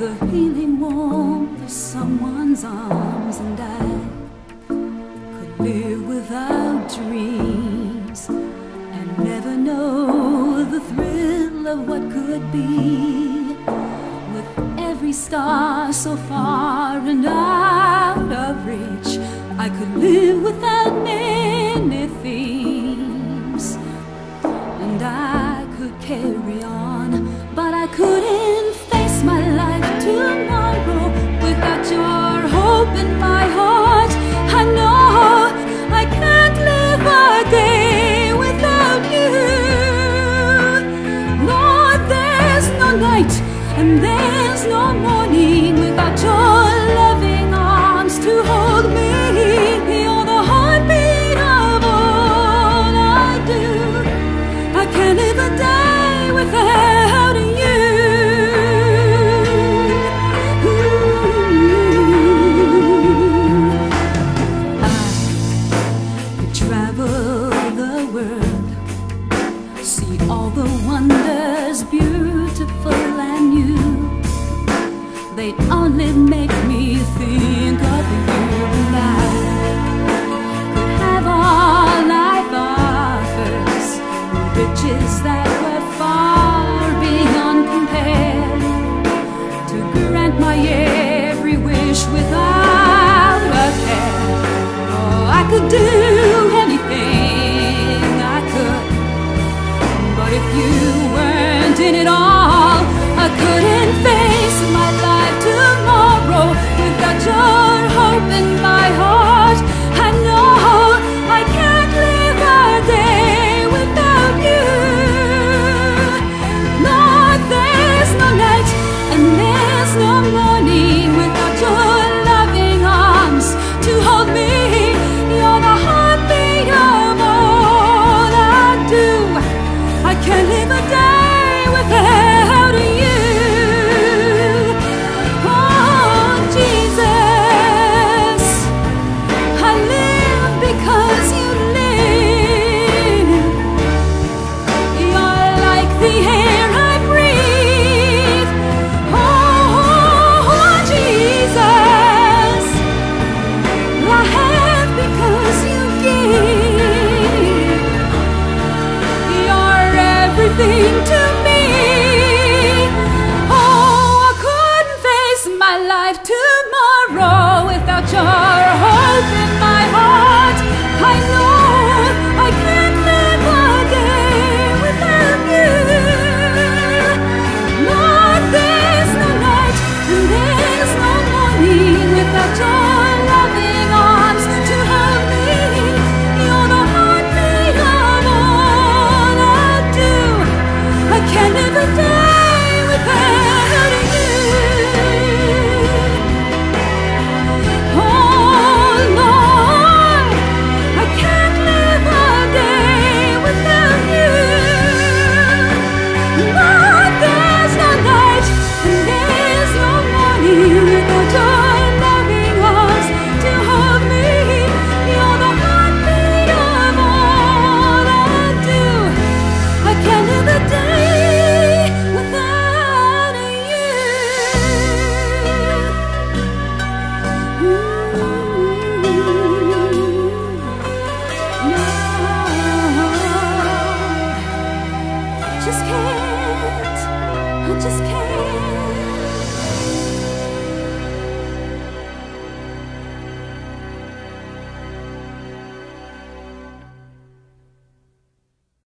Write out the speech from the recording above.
the healing warmth of someone's arms, and I could live without dreams and never know the thrill of what could be. With every star so far and out of reach, I could live without many themes, and I could carry on. And there's no morning without your loving arms to hold me. You're the heartbeat of all I do. I can't live a day without you. I could travel the world, see all the beautiful and new. They'd only make me think of you could have all life offers, riches that were far beyond compare to grant my every wish without a care. Oh, I could do